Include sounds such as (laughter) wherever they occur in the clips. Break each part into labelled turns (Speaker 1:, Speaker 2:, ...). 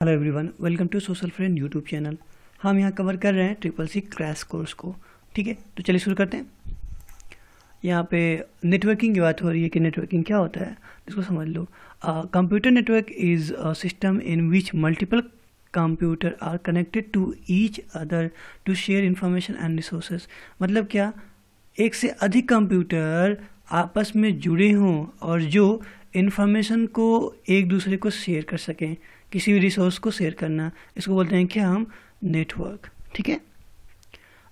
Speaker 1: Hello everyone welcome to social friend YouTube channel हम यहाँ cover कर रहे हैं ट्रिपल सी क्रैश कोर्स को, ठीक है? तो चलिए शुरू करते हैं। यहाँ पे नेटवर्किंग की बात हो रही है कि नेटवर्किंग क्या होता है, इसको समझ लो। Computer network is a system in which multiple computer are connected to each other to share information and resources मतलब क्या? एक से अधिक कंप्यूटर आपस में जुड़े हों और जो इन्फॉर्मेशन को एक दूसरे को शेयर कर सकें। किसी भी रिसोर्स को शेयर करना इसको बोलते हैं क्या हम नेटवर्क ठीक है?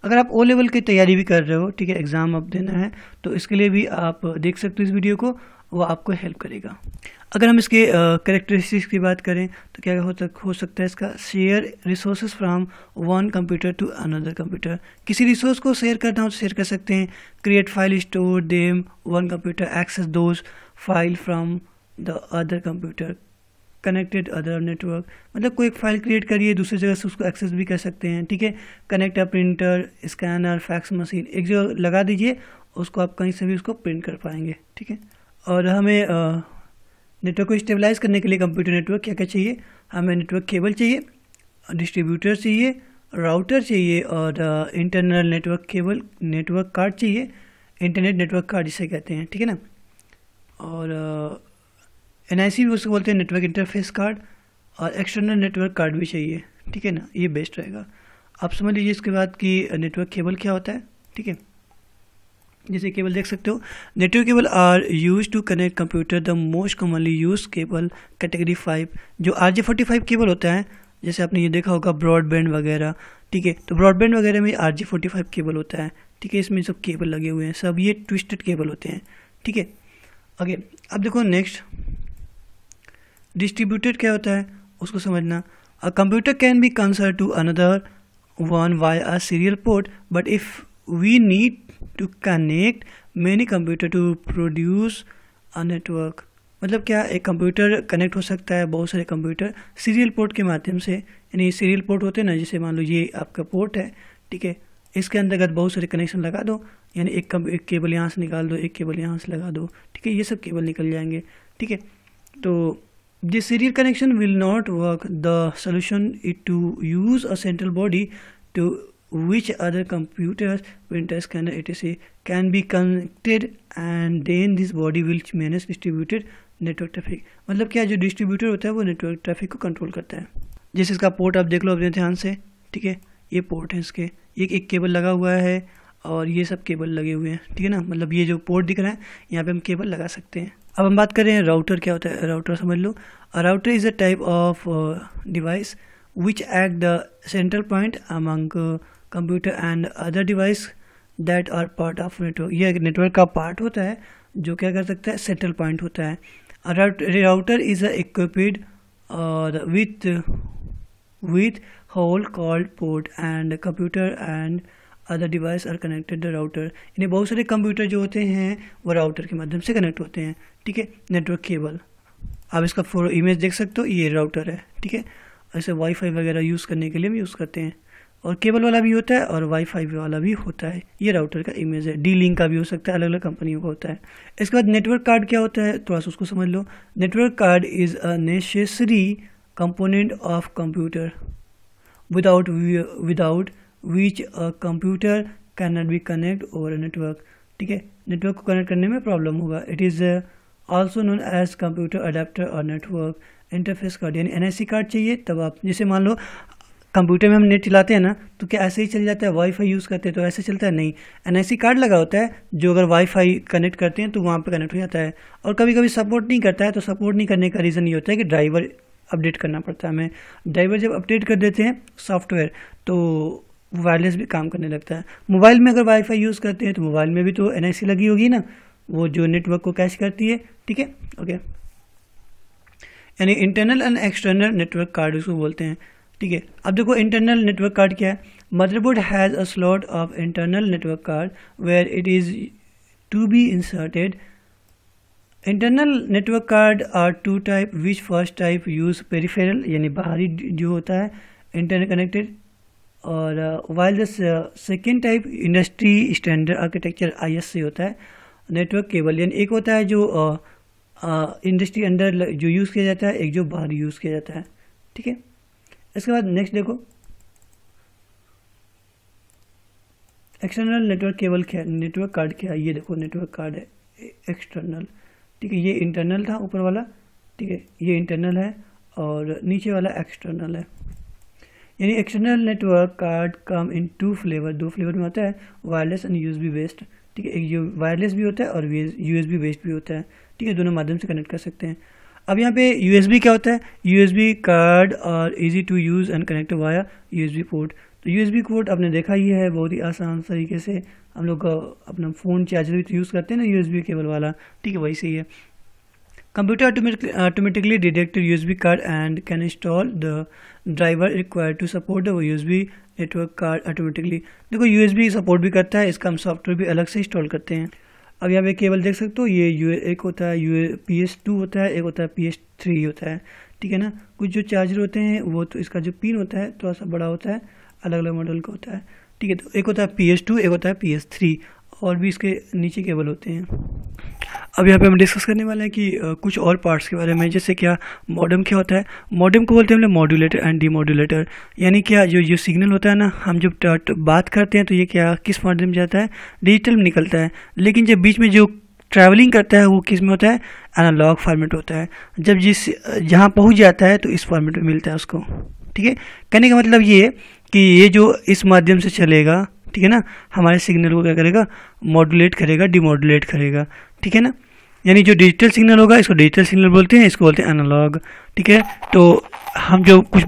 Speaker 1: अगर आप ओ लेवल की तैयारी भी कर रहे हो ठीक है एग्ज़ाम अब देना है तो इसके लिए भी आप देख सकते हो इस वीडियो को वो आपको हेल्प करेगा। अगर हम इसके करेक्टरिस्टिक्स की बात करें तो क्या हो, तक, हो सकता है इसका share resources from one computer to another computer किसी रिसोर्स को शेयर करना हो तो शेयर कर सकते हैं। Create file store them one computer access those file from the other computer connected other network मतलब कोई एक फ़ाइल क्रिएट करिए, दूसरी जगह से उसको एक्सेस भी कर सकते हैं, ठीक है? Connect a printer scanner fax machine एक जगह लगा दीजिए, उसको आप कहीं से भी उसको प्रिंट कर पाएँगे, ठीक है? और हमें नेटवर्क को स्टेबलाइज करने के लिए कंप्यूटर नेटवर्क क्या क्या चाहिए? हमें नेटवर्क केबल चाहिए डिस्ट्रीब्यूटर चाहिए राउटर चाहिए और internal network cable network card चाहिए इंटरनेट नेटवर्क कार्ड जिसे कहते हैं, ठीक है ना? और एन आई सी भी उसको बोलते हैं नेटवर्क इंटरफेस कार्ड और एक्सटर्नल नेटवर्क कार्ड भी चाहिए। ठीक है ना? ये बेस्ट रहेगा। आप समझ लीजिए इसके बाद कि नेटवर्क केबल क्या होता है? ठीक है? जैसे केबल देख सकते हो। Network cable are use to connect computer the most commonly use cable category five जो R J forty five cable होता है, जैसे आपने ये देखा होगा ब्रॉडबैंड वगैरह। ठीक है? तो ब्रॉडबैंड वगैरह में R J forty five cable होता है। ठीक है? इसमें सब केबल लगे हुए हैं। सब ये ट्विस्टेड केबल होते हैं। ठीक है? आगे अब देखो नेक्स्ट डिस्ट्रीब्यूटेड क्या होता है? उसको समझना। A computer can be connected to another one via a serial port but if we need to connect many computer to produce a network मतलब क्या एक कंप्यूटर कनेक्ट हो सकता है बहुत सारे कंप्यूटर सीरियल पोर्ट के माध्यम से? यानी सीरियल पोर्ट होते हैं ना जैसे मान लो ये आपका पोर्ट है ठीक है? इसके अंतर्गत बहुत सारे कनेक्शन लगा दो। यानी एक, एक केबल यहाँ से निकाल दो एक केबल यहाँ से लगा दो ठीक है? ये सब केबल निकल जाएँगे ठीक है? तो The serial connection will not work. The solution is to use a central body to which other computers, printer, scanner, etc. can be connected and then this body will manage distributed network traffic मतलब क्या जो distributor होता है वो network traffic को control करता है जैसे इसका पोर्ट आप देख लो अपने ध्यान से ठीक है ये पोर्ट है इसके एक एक केबल लगा हुआ है और ये सब केबल लगे हुए हैं ठीक है ना मतलब ये जो पोर्ट दिख रहा है यहाँ पे हम केबल लगा सकते हैं अब हम बात करें राउटर क्या होता है? राउटर समझ लो। Router is a type of device which act the central point among computer and other device that are part of network यह एक नेटवर्क का पार्ट होता है, जो क्या कर सकता है? सेंट्रल पॉइंट होता है। Router is equipped with with hole called port and computer and other device are connected the router यानी बहुत सारे कंप्यूटर जो होते हैं, वो राउटर के माध्यम से कनेक्ट होते हैं, ठीक है? नेटवर्क केबल आप इसका फ़ोटो इमेज देख सकते हो, ये राउटर है, ठीक है? ऐसे वाईफाई वगैरह यूज़ करने के लिए भी यूज़ करते हैं। और केबल वाला भी होता है, और वाईफाई वाला भी होता है। ये राउटर का इमेज है। डी लिंक का भी हो सकता है अलग अलग कंपनियों का होता है। इसके बाद नेटवर्क कार्ड क्या होता है? थोड़ा सा उसको समझ लो। Network card is a necessary component of computer without without which a computer can not be connect over a network ठीक है? नेटवर्क को कनेक्ट करने में प्रॉब्लम होगा. It is also known as computer adapter और नेटवर्क इंटरफेस कार्ड यानी N card चाहिए, तब आप, जैसे मान लो कंप्यूटर में हम नेट चलाते हैं ना तो क्या ऐसे ही चल जाता है? वाईफाई यूज़ करते हैं तो ऐसे चलता है? नहीं. एन कार्ड लगा होता है, जो अगर वाईफाई कनेक्ट करते हैं तो वहाँ पे कनेक्ट हो जाता है. और कभी कभी सपोर्ट नहीं करता है तो सपोर्ट नहीं करने का रीज़न ये होता है कि ड्राइवर अपडेट करना पड़ता है हमें. ड्राइवर जब अपडेट कर देते हैं सॉफ्टवेयर तो वायरलेस भी काम करने लगता है। मोबाइल में अगर वाईफाई यूज़ करते हैं तो मोबाइल में भी तो एन लगी होगी ना। वो जो नेटवर्क को कैश करती है, ठीक है? ओके यानी internal and external network card उसको बोलते हैं, ठीक है? अब देखो इंटरनल नेटवर्क कार्ड क्या है? Motherboard has a slot of internal network card where it is to be inserted internal network card are two type which first type use peripheral यानी बाहरी जो होता है इंटरनेट कनेक्टेड और while the second type industry standard architecture I C होता है network cable यानी एक होता है जो इंडस्ट्री uh, अंडर uh, जो यूज़ किया जाता है एक जो बाहर यूज़ किया जाता है। ठीक है? इसके बाद नेक्स्ट देखो। एक्सटर्नल नेटवर्क केबल क्या नेटवर्क कार्ड क्या है? ये देखो नेटवर्क कार्ड है एक्सटर्नल ठीक है ये इंटरनल था ऊपर वाला। ठीक है ये इंटरनल है और नीचे वाला एक्सटर्नल है। यानी external network card come in two flavour दो फ्लेवर में होता है वायरलेस एंड यूएसबी बेस्ड ठीक है? एक वायरलेस भी होता है और यूएसबी बेस्ड भी होता है, ठीक है? दोनों माध्यम से कनेक्ट कर सकते हैं। अब यहाँ पे यूएसबी क्या होता है? यूएसबी कार्ड और easy to use and connect via USB port तो यूएसबी पोर्ट आपने देखा ही है बहुत ही आसान तरीके से। हम लोग अपना फ़ोन चार्जर भी तो यूज़ करते हैं ना यूएसबी केबल वाला, ठीक है? वही सही है। Computer automatically, detect USB card and can install the driver required to support the USB network card automatically देखो यूएसबी सपोर्ट भी करता है इसका हम सॉफ्टवेयर भी अलग से इंस्टॉल करते हैं। अब यहाँ पे केबल देख सकते हो ये यू एक होता है यू पी एस टू होता है एक होता है पी एस थ्री होता है। ठीक है ना? कुछ जो चार्जर होते हैं वो तो इसका जो पिन होता है थोड़ा सा बड़ा होता है अलग अलग मॉडल का होता है। ठीक है तो एक होता है पी एस टू एक होता है पी एस थ्री और भी इसके नीचे केबल होते हैं। अब यहाँ पे हम डिस्कस करने वाले हैं कि कुछ और पार्ट्स के बारे में, जैसे क्या मॉडम क्या होता है? मॉडम को बोलते हैं हम लोग मॉड्यूलेटर एंड डीमॉड्यूलेटर यानी क्या जो जो सिग्नल होता है ना, हम जब बात करते हैं तो ये क्या, किस माध्यम जाता है? डिजिटल में निकलता है। लेकिन जब बीच में जो ट्रैवलिंग करता है वो किसमें होता है? एनालॉग फॉर्मेट होता है। जब जिस, जहाँ पहुँच जाता है तो इस फॉर्मेट में मिलता है उसको। ठीक है? कहने का मतलब ये कि ये जो इस माध्यम से चलेगा ठीक है ना? हमारे सिग्नल को क्या करेगा? मॉड्यूलेट करेगा डिमॉड्यूलेट करेगा। ठीक है ना? यानी जो डिजिटल सिग्नल होगा, इसको डिजिटल सिग्नल बोलते हैं, इसको बोलते हैं एनालॉग ठीक है? तो हम जो कुछ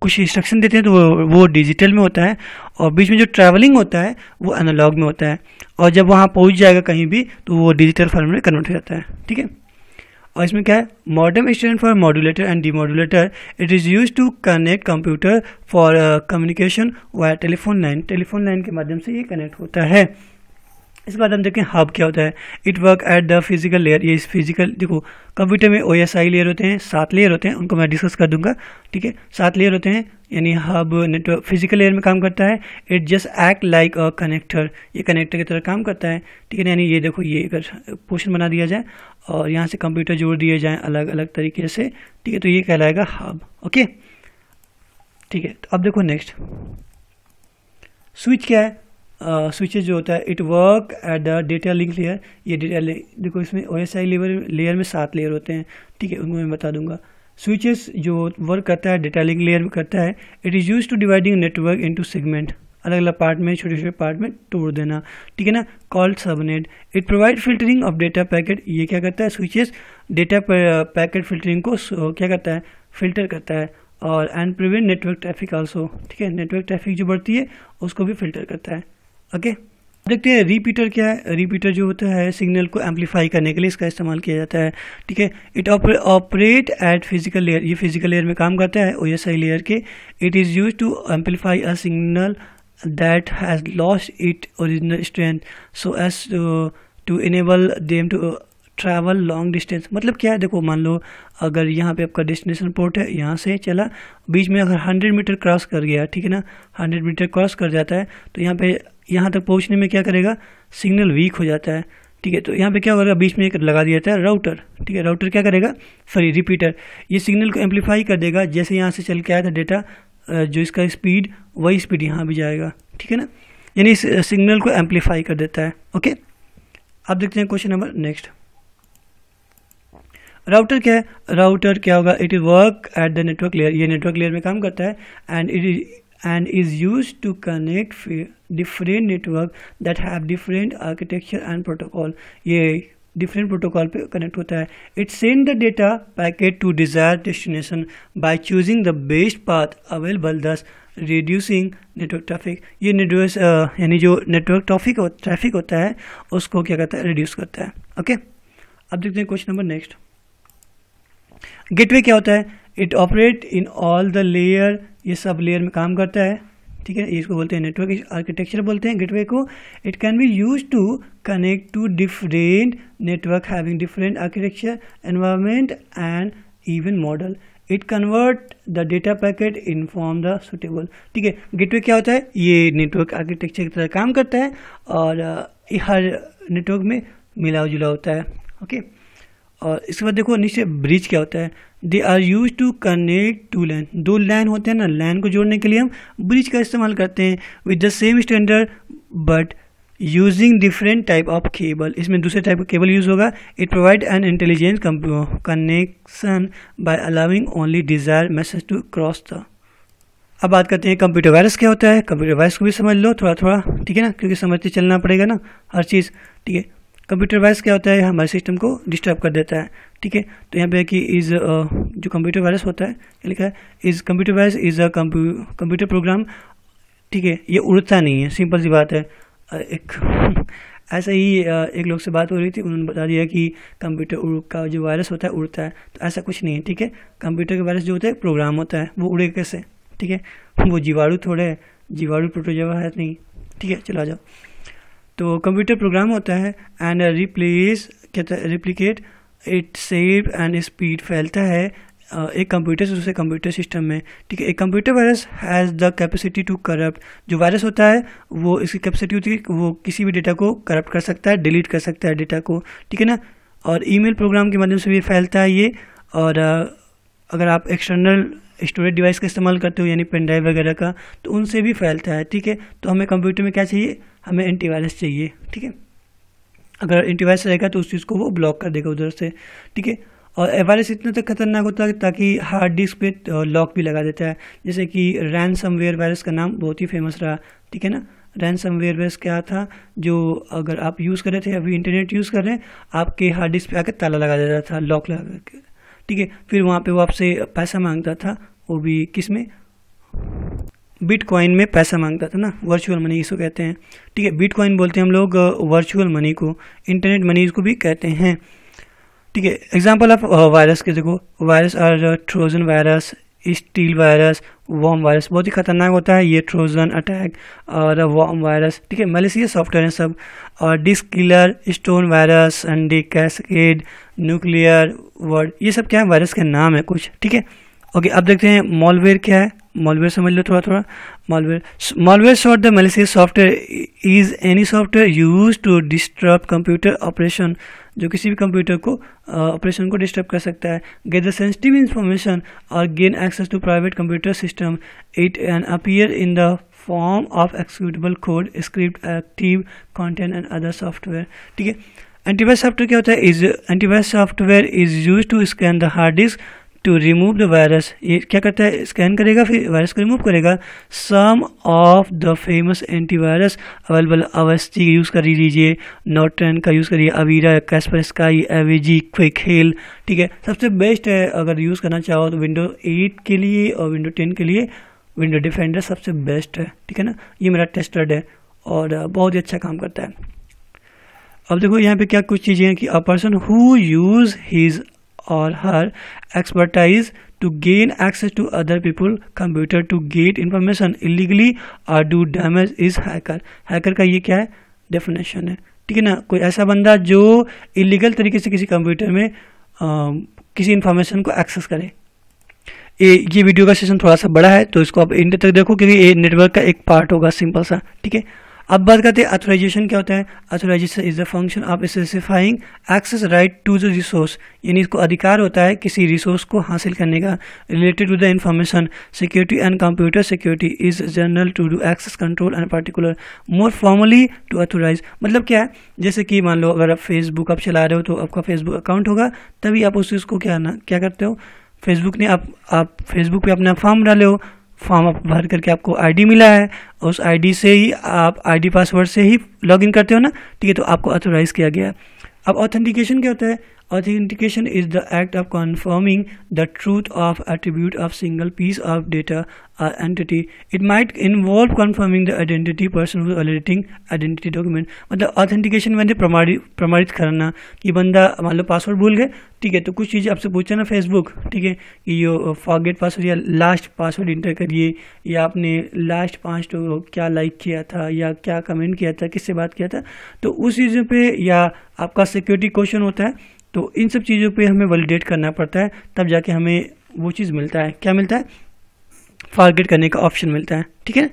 Speaker 1: कुछ इंस्ट्रक्शन देते हैं तो वो वो डिजिटल में होता है और बीच में जो ट्रैवलिंग होता है, वो एनालॉग में होता है। और जब वहाँ पहुँच जाएगा कहीं भी तो वो डिजिटल फॉर्म में कन्वर्ट हो जाता है। ठीक है? और इसमें क्या है? Modem stand for modulator and demodulator it is use to connect computer for communication via telephone line telephone line के माध्यम से ये कनेक्ट होता है। इसके बाद हम देखें हब क्या होता है। It work at the physical layer ये इस फ़िज़िकल देखो कंप्यूटर में ओ एस आई लेयर होते हैं, सात लेयर होते हैं, उनको मैं डिस्कस कर दूँगा, ठीक है? सात लेयर होते हैं, यानी हब नेटवर्क फ़िज़िकल लेयर में काम करता है। It just act like a connector ये कनेक्टर की तरह काम करता है, ठीक है यानी ये देखो, ये अगर पोर्शन बना दिया जाए और यहाँ से कंप्यूटर जोड़ दिए जाए अलग अलग तरीके से, ठीक है? तो ये कहलाएगा हब ओके ठीक है तो अब देखो नेक्स्ट स्विच क्या है? स्विचेज जो होता है it work at the data link layer ये डेटा देखो इसमें O S I layer layer में सात लेयर होते हैं। ठीक है, उनको मैं बता दूँगा। स्विचेस जो वर्क करता है डेटा लिंक लेयर में करता है it is use to dividing network into segment अलग अलग पार्ट में छोटे छोटे पार्ट में तोड़ देना। ठीक है ना? Called subnet it provide filtering of data packet ये क्या करता है? स्विचेस डेटा पैकेट फिल्टरिंग को क्या करता है? फ़िल्टर करता है। और and prevent network traffic also ठीक है? नेटवर्क ट्रैफ़िक जो बढ़ती है, उसको भी फ़िल्टर करता है। ओके देखते हैं रिपीटर क्या है? रिपीटर जो होता है सिग्नल को एम्पलीफाई करने के लिए इसका इस्तेमाल किया जाता है। ठीक है? It operate at physical layer ये फ़िज़िकल लेयर में काम करता है ओ एस आई लेयर के। It is use to amplify a signal that has lost it original strength so as to enable them to travel long distance मतलब क्या है? देखो, मान लो, अगर यहाँ पे आपका डेस्टिनेशन पोर्ट है, यहाँ से चला, बीच में अगर हंड्रेड मीटर क्रॉस कर गया, ठीक है ना? हंड्रेड मीटर क्रॉस कर जाता है तो यहाँ पे यहाँ तक पहुँचने में क्या करेगा? सिग्नल वीक हो जाता है। ठीक है तो यहाँ पे क्या होगा? बीच में एक लगा दिया जाता है राउटर ठीक है राउटर क्या करेगा? सॉरी रिपीटर ये सिग्नल को एम्पलीफाई कर देगा, जैसे यहाँ से चल के आया था डेटा जो इसका स्पीड वही स्पीड यहाँ भी जाएगा। ठीक है ना? यानी इस सिग्नल को एम्पलीफाई कर देता है। ओके आप देखते हैं क्वेश्चन नंबर नेक्स्ट राउटर क्या है? राउटर क्या होगा? It is work at the network layer ये नेटवर्क लेयर में काम करता है and it and is use to connect different network that have different architecture and protocol ये डिफरेंट प्रोटोकॉल पे कनेक्ट होता है it send the data packet to desire destination by choosing the best path available thus reducing network traffic ये network यानी जो network traffic traffic होता है उसको क्या करता है रिड्यूस करता है ओके okay? अब देखते हैं क्वेश्चन नंबर नेक्स्ट गेटवे क्या होता है it operate in all the layer ये सब लेयर में काम करता है, ठीक है? इसको बोलते हैं नेटवर्क आर्किटेक्चर बोलते हैं गेटवे को। It can be use to connect to different network having different architecture environment and even model it convert the data packet in form the suitable ठीक है? गेटवे क्या होता है? ये नेटवर्क आर्किटेक्चर की तरह काम करता है, और हर नेटवर्क में मिला जुला होता है ओके और इसके बाद देखो, नीचे ब्रिज क्या होता है? They are use to connect to LAN दो लैन होते हैं ना लैन को जोड़ने के लिए हम ब्रिज का इस्तेमाल करते हैं with the same standard but using different type of cable इसमें दूसरे टाइप का केबल यूज़ होगा। It provide an intelligence connection by allowing only desire message to cross the अब बात करते हैं कंप्यूटर वायरस क्या होता है? कंप्यूटर वायरस को भी समझ लो थोड़ा थोड़ा ठीक है ना? क्योंकि समझते चलना पड़ेगा ना हर चीज़, ठीक है? कंप्यूटर वायरस क्या होता है? हमारे सिस्टम को डिस्टर्ब कर देता है। ठीक है? तो यहाँ पे कि इज़ जो कंप्यूटर वायरस होता है क्या लिखा है is computer virus is a computer program ठीक है? ये उड़ता नहीं है। सिंपल सी बात है। एक, (laughs) ऐसा ही एक लोग से बात हो रही थी, उन्होंने बता दिया कि कंप्यूटर का जो वायरस होता है, उड़ता है। तो ऐसा कुछ नहीं है, ठीक है? कंप्यूटर का वायरस जो होता है प्रोग्राम होता है। वो उड़े कैसे? ठीक है? वो जीवाणु थोड़े जीवाणु प्रोटोजवा है नहीं। ठीक है? चला जाओ। तो कंप्यूटर प्रोग्राम होता है एंड रिप्लेस कहता है replicate it save and speed फैलता है एक कंप्यूटर से दूसरे कंप्यूटर सिस्टम में। ठीक है, एक computer virus has the capacity to corrupt जो वायरस होता है, वो इसकी कैपेसिटी होती है वो किसी भी डेटा को करप्ट कर सकता है डिलीट कर सकता है डेटा को। ठीक है ना? और ईमेल प्रोग्राम के माध्यम से भी फैलता है ये। और अगर आप एक्सटर्नल स्टोरेज डिवाइस का इस्तेमाल करते हो यानी पेन ड्राइव वगैरह का तो उनसे भी फैलता है, ठीक है? तो हमें कंप्यूटर में क्या चाहिए? हमें एंटीवायरस चाहिए, ठीक है? अगर एंटीवायरस रहेगा तो उस चीज़ को वो ब्लॉक कर देगा उधर से, ठीक है? और वायरस इतना तक खतरनाक होता है ताकि हार्ड डिस्क पे लॉक भी लगा देता है। जैसे कि रैनसमवेयर वायरस का नाम बहुत ही फ़ेमस रहा, ठीक है ना? रैनसमवेयर वायरस क्या था? जो अगर आप यूज़ कर रहे थे, अभी इंटरनेट यूज़ कर रहे हैं, आपके हार्ड डिस्क पे आकर ताला लगा देता था लॉक लगा के ठीक है, फिर वहाँ पे वो आपसे पैसा माँगता था वो भी किसमें? बिटकॉइन में पैसा माँगता था ना वर्चुअल मनी इसको कहते हैं। ठीक है बिटकॉइन बोलते हैं हम लोग वर्चुअल मनी को इंटरनेट मनी को भी कहते हैं। ठीक है एग्ज़ाम्पल ऑफ़ वायरस के देखो virus are Trojan virus stealth virus worm virus बहुत ही खतरनाक होता है ये ट्रोजन अटैक और वॉम वायरस ठीक है मलेसियस सॉफ्टवेयर है सब। और डिस्क किलर स्टोन वायरस अंडी कैसकेड न्यूक्लियर वर्ड ये सब क्या है? वायरस के नाम है कुछ ठीक है? ओके अब देखते हैं मॉलवेयर क्या है। मॉलवेयर समझ लो थोड़ा थोड़ा malware malware short the malicious software is any software use to disturb computer operation जो किसी भी कंप्यूटर को ऑपरेशन uh, को डिस्टर्ब कर सकता है। गेट द सेंसिटिव इंफॉर्मेशन और gain access to private computer system it an appear in the form of executable code script active content and other software ठीक है? एंटीवायरस सॉफ्टवेयर क्या होता है? Is antivirus software is use to scan the hard disk to remove the virus ये क्या करता है? Scan करेगा, फिर वायरस को रिमूव करेगा। Some of the famous antivirus available Avast use कर लीजिए नोटन का यूज़ करिए Avira Kaspersky AVG Quick Heal ठीक है? सबसे बेस्ट है, अगर यूज़ करना चाहो तो विंडो एट के लिए और विंडो टेन के लिए विंडो डिफेंडर सबसे बेस्ट है, ठीक है ना? ये मेरा टेस्टेड है और, बहुत ही अच्छा काम करता है। अब देखो यहाँ पे क्या कुछ चीज़ें हैं कि a person who use his or her expertise to gain access to other people computer to get information illegally or do damage is hacker. Hacker का ये क्या है? डेफिनेशन है। ठीक है ना? कोई ऐसा बंदा जो इलीगल तरीके से किसी कंप्यूटर में आ, किसी इंफॉर्मेशन को एक्सेस करे। ये ये वीडियो का सेशन थोड़ा सा बड़ा है तो इसको आप इंटर तक देखो क्योंकि ये नेटवर्क का एक पार्ट होगा सिंपल सा। ठीक है? अब बात करते हैं अथोराइजेशन क्या होता है? Authorisation is the function of specifying access right to the resource यानी इसको अधिकार होता है किसी रिसोर्स को हासिल करने का। Related to the information security and computer security is general to do access control and particular more formally to authorise मतलब क्या है? जैसे कि मान लो अगर आप फेसबुक आप चला रहे हो तो आपका फेसबुक अकाउंट होगा, तभी आप उस चीज़ को क्या ना, क्या करते हो? फेसबुक ने आप फेसबुक पे अपना फॉर्म डाले हो फॉर्म आप भर करके आपको आईडी मिला है, उस आईडी से ही आप आईडी पासवर्ड से ही लॉगिन करते हो ना? ठीक है तो आपको ऑथोराइज किया गया अब ऑथेंटिकेशन क्या होता है? Authentication is the act of confirming the truth of attribute of single piece of data or entity. It might involve confirming the identity person who is auditing identity document. मतलब मैंने प्रमाणित प्रमाणित करना कि बंदा मान लो पासवर्ड भूल गए ठीक है तो कुछ चीज़ें आपसे पूछे ना फेसबुक ठीक है कि यो फॉरगेट पासवर्ड या लास्ट पासवर्ड इंटर करिए या आपने लास्ट पाँच तो क्या लाइक किया था या क्या कमेंट किया था किससे बात किया था तो उस चीज़ों पे या आपका सिक्योरिटी क्वेश्चन होता है तो इन सब चीज़ों पे हमें वैलिडेट करना पड़ता है, तब जाके हमें वो चीज़ मिलता है। क्या मिलता है? फारगेट करने का ऑप्शन मिलता है। ठीक है?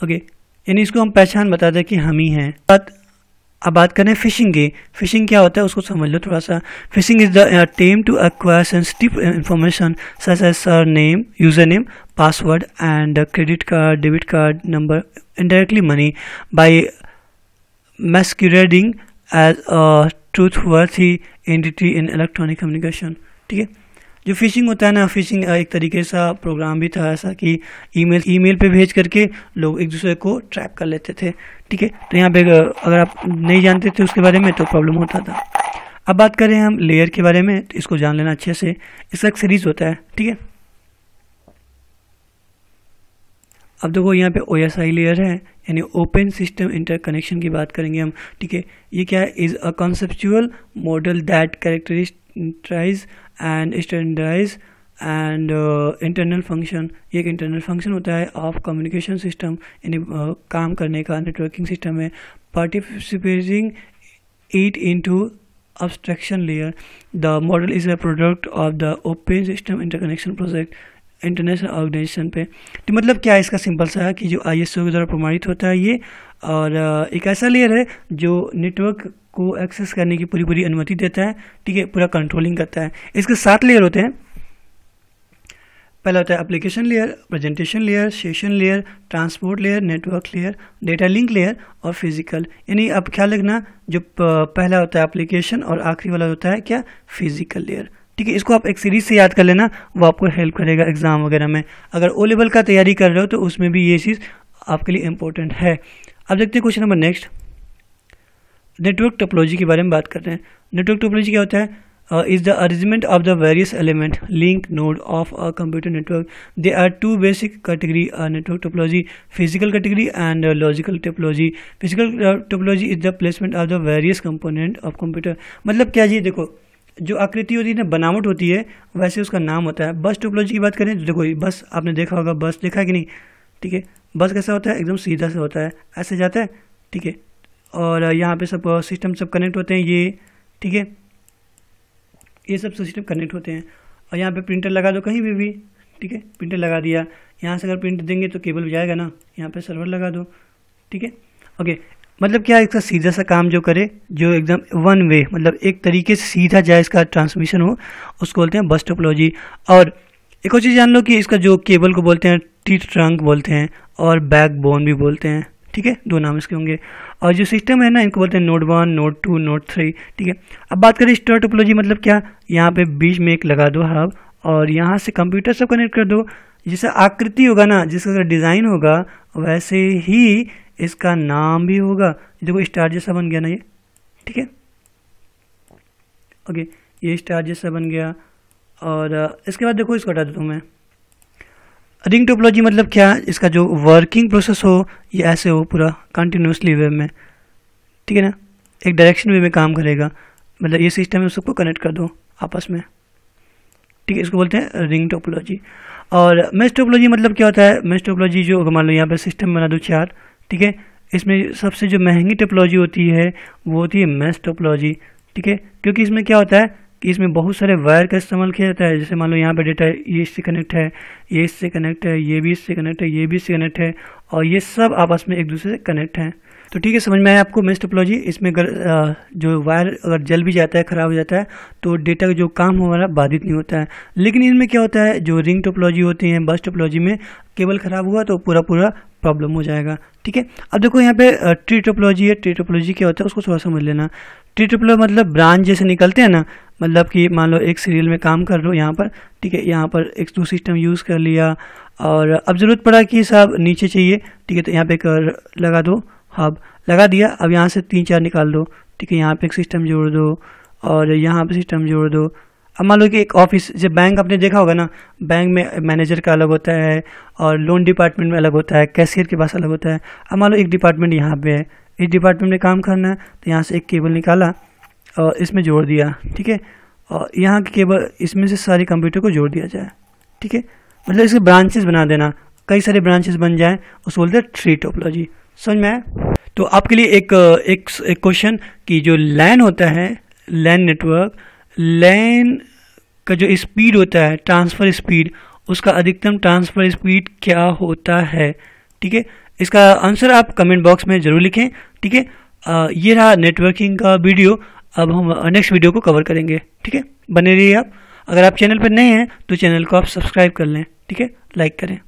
Speaker 1: ओके यानी इसको हम पहचान बता दें कि हम ही हैं। बात, अब बात करें फिशिंग की। फिशिंग क्या होता है, उसको समझ लो थोड़ा सा। Phishing is the attempt to acquire sensitive information such as surname user name password and credit card debit card number indirectly money by masquerading as a trustworthy entity in electronic communication ठीक है? जो fishing होता है ना fishing एक तरीके सा programme भी था ऐसा कि ईमेल ईमेल पे भेज करके लोग एक दूसरे को ट्रैप कर लेते थे, ठीक है? तो यहाँ पे अगर आप नहीं जानते थे उसके बारे में तो प्रॉब्लम होता था। अब बात करें हम लेयर के बारे में तो इसको जान लेना अच्छे से। इसका एक सीरीज़ होता है, ठीक है? अब देखो यहाँ पे ओ एस आई लेयर है यानी ओपन सिस्टम इंटरकनेक्शन की बात करेंगे हम ठीक है? ये क्या है? Is a conceptual model that characterise and standardise and internal function ये एक इंटरनल फ़ंक्शन होता है ऑफ़ कम्युनिकेशन सिस्टम यानी uh, काम करने का नेटवर्किंग सिस्टम है participating it into abstraction layer. The model is a product of the open system interconnection project. International organisation पे। तो मतलब क्या है इसका सिंपल सा है कि जो आई के द्वारा प्रमाणित होता है ये, और एक ऐसा लेयर है जो नेटवर्क को एक्सेस करने की पूरी पूरी अनुमति देता है, ठीक है, पूरा कंट्रोलिंग करता है। इसके सात लेयर होते हैं। पहला होता है application layer presentation layer session layer transport layer network layer data link layer और फ़िज़िकल यानी अब ख्याल रखना, जो पहला होता है एप्लीकेशन और आखिरी वाला होता है क्या? फ़िज़िकल लेयर ठीक है, इसको आप एक सीरीज़ से याद कर लेना, वो आपको हेल्प करेगा एग्ज़ाम वगैरह में। अगर ओ लेवल का तैयारी कर रहे हो तो उसमें भी ये चीज़ आपके लिए इंपॉर्टेंट है। अब देखते हैं question number next network topology के बारे में बात करते हैं। नेटवर्क टोपोलॉजी क्या होता है? Is the arrangement of the various element link node of a computer network they are two basic category network topology physical category and logical topology physical topology is the placement of the various component of computer मतलब क्या जी देखो जो आकृति होती है ना, बनावट होती है, वैसे उसका नाम होता है बस टोपोलॉजी की बात करें तो देखो बस आपने देखा होगा, बस देखा कि नहीं? ठीक है, बस कैसा होता है? एकदम सीधा सा होता है, ऐसे जाता है, ठीक है, और यहाँ पे सब सिस्टम सब कनेक्ट होते हैं, ये, ठीक है, ये सब सिस्टम कनेक्ट होते हैं, और यहाँ पे प्रिंटर लगा दो कहीं भी भी, ठीक है प्रिंटर लगा दिया, यहाँ से अगर प्रिंट देंगे तो केबल जाएगा ना, यहाँ पे सर्वर लगा दो, ठीक है ओके मतलब क्या इसका सीधा सा काम जो करे, जो एकदम वन वे मतलब एक तरीके से सीधा जाए इसका ट्रांसमिशन हो, उसको बोलते हैं बस टोपोलॉजी और एक और चीज़ जान लो कि इसका जो केबल को बोलते हैं टी ट्रंक बोलते हैं, और बैक बोन भी बोलते हैं, ठीक है? दो नाम इसके होंगे। और जो सिस्टम है ना, इनको बोलते हैं node one node two node three ठीक है? अब बात करें स्टार टोपोलॉजी मतलब क्या? यहाँ पे बीच में एक लगा दो हब और यहाँ से कंप्यूटर सब कनेक्ट कर दो। जैसे आकृति होगा ना, जिसका डिज़ाइन होगा, वैसे ही इसका नाम भी होगा। देखो स्टार जैसा बन गया ना ये। ठीक है? ओके ये स्टार जैसा बन गया। और इसके बाद देखो, इसको हटा देता हूँ मैं। रिंग टोपोलॉजी मतलब क्या? इसका जो वर्किंग प्रोसेस हो, ये ऐसे हो पूरा कंटिन्यूसली वे में। ठीक है ना? एक डायरेक्शन वे में काम करेगा। मतलब ये सिस्टम है सबको कनेक्ट कर दो आपस में। ठीक है, इसको बोलते हैं रिंग टोपोलॉजी और मेस टोपोलॉजी मतलब क्या होता है? मेस टोपोलॉजी जो मान लो यहाँ पर सिस्टम बना दो चार ठीक है? इसमें सबसे जो महँगी टोपोलॉजी होती है, वो होती है मैस टोपोलॉजी ठीक है? क्योंकि इसमें क्या होता है कि इसमें बहुत सारे वायर का इस्तेमाल किया जाता है। जैसे मान लो यहाँ पर डेटा ये इससे कनेक्ट है, ये इससे कनेक्ट है, ये भी इससे कनेक्ट है, ये भी इससे कनेक्ट है और ये सब आपस में एक दूसरे से कनेक्ट हैं। तो ठीक है, समझ में आया आपको मेस टोपोलॉजी? इसमें अगर जो वायर अगर जल भी जाता है, ख़राब हो जाता है तो डेटा का जो काम हो वाला बाधित नहीं होता है। लेकिन इनमें क्या होता है, जो रिंग टोपोलॉजी होती है, बस टोपोलॉजी में, केबल ख़राब हुआ तो पूरा पूरा प्रॉब्लम हो जाएगा। ठीक है? अब देखो यहाँ पे ट्री टोपोलॉजी है। ट्री टोपोलॉजी क्या होता है, उसको थोड़ा समझ लेना। ट्री टोपोलॉजी मतलब ब्रांच जैसे निकलते हैं ना मतलब कि मान लो एक सीरियल में काम कर हो यहाँ पर, ठीक है, यहाँ पर एक दो सिस्टम यूज़ कर लिया, और अब ज़रूरत पड़ा कि साहब नीचे चाहिए, ठीक है तो यहाँ पे कर लगा दो। हब लगा दिया। अब यहाँ से तीन चार निकाल दो। ठीक है, यहाँ पे एक सिस्टम जोड़ दो और यहाँ पे सिस्टम जोड़ दो। अब मान लो कि एक ऑफ़िस जब बैंक आपने देखा होगा ना बैंक में मैनेजर का अलग होता है और लोन डिपार्टमेंट में अलग होता है कैशियर के पास अलग होता है। अब मान लो एक डिपार्टमेंट यहाँ पे है। इस डिपार्टमेंट में काम करना है तो यहाँ से एक केबल निकाला और इसमें जोड़ दिया। ठीक है? और यहाँ के केबल इसमें से सारे कंप्यूटर को जोड़ दिया जाए। ठीक है? मतलब इसके ब्रांचेस बना देना। कई सारे ब्रांचेस बन जाए, उसको बोलते हैं ट्री टोपोलॉजी समझ में आया? तो आपके लिए एक एक क्वेश्चन कि जो लैन होता है लैन नेटवर्क लैन का जो स्पीड होता है ट्रांसफ़र स्पीड उसका अधिकतम ट्रांसफ़र स्पीड क्या होता है? ठीक है? इसका आंसर आप कमेंट बॉक्स में ज़रूर लिखें, ठीक है? ये रहा नेटवर्किंग का वीडियो अब हम नेक्स्ट वीडियो को कवर करेंगे, ठीक है? बने रहिए आप। अगर आप चैनल पर नए हैं तो चैनल को आप सब्सक्राइब कर लें, ठीक है? लाइक करें।